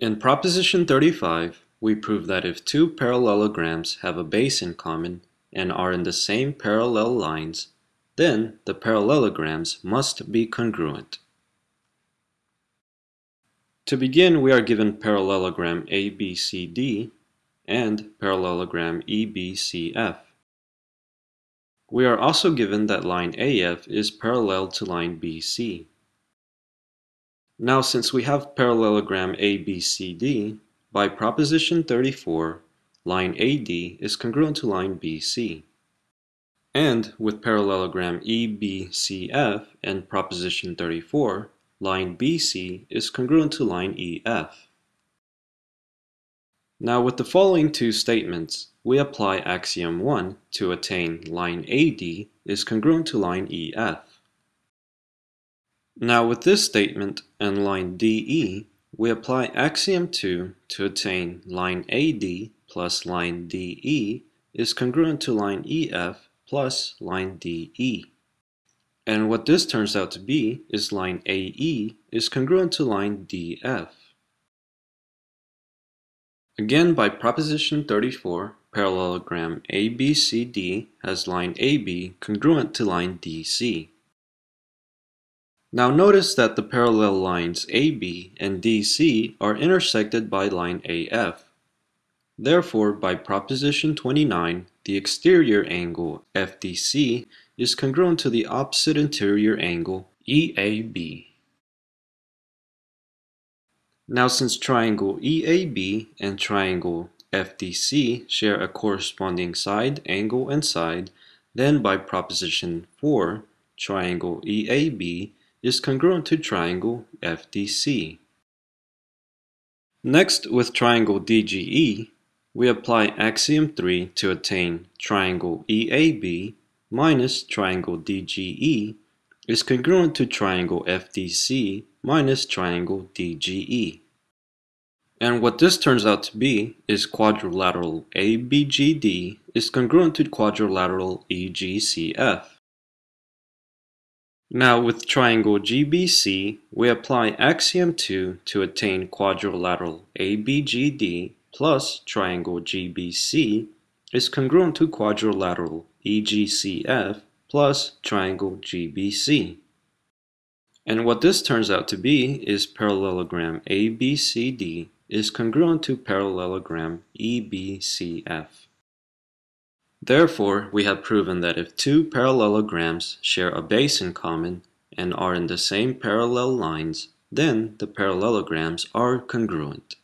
In Proposition 35, we prove that if two parallelograms have a base in common and are in the same parallel lines, then the parallelograms must be congruent. To begin, we are given parallelogram ABCD and parallelogram EBCF. We are also given that line AF is parallel to line BC. Now since we have parallelogram ABCD, by proposition 34, line AD is congruent to line BC. And with parallelogram EBCF and proposition 34, line BC is congruent to line EF. Now with the following two statements, we apply axiom 1 to attain line AD is congruent to line EF. Now with this statement and line DE, we apply axiom 2 to attain line AD plus line DE is congruent to line EF plus line DE. And what this turns out to be is line AE is congruent to line DF. Again, by proposition 34, parallelogram ABCD has line AB congruent to line DC. Now notice that the parallel lines AB and DC are intersected by line AF. Therefore, by proposition 29, the exterior angle FDC is congruent to the opposite interior angle EAB. Now since triangle EAB and triangle FDC share a corresponding side, angle, and side, then by proposition 4, triangle EAB is congruent to triangle FDC. Next, with triangle DGE, we apply axiom 3 to attain triangle EAB minus triangle DGE is congruent to triangle FDC minus triangle DGE. And what this turns out to be is quadrilateral ABGD is congruent to quadrilateral EGCF. Now with triangle GBC, we apply axiom 2 to attain quadrilateral ABGD plus triangle GBC is congruent to quadrilateral EGCF plus triangle GBC. And what this turns out to be is parallelogram ABCD is congruent to parallelogram EBCF. Therefore, we have proven that if two parallelograms share a base in common and are in the same parallel lines, then the parallelograms are congruent.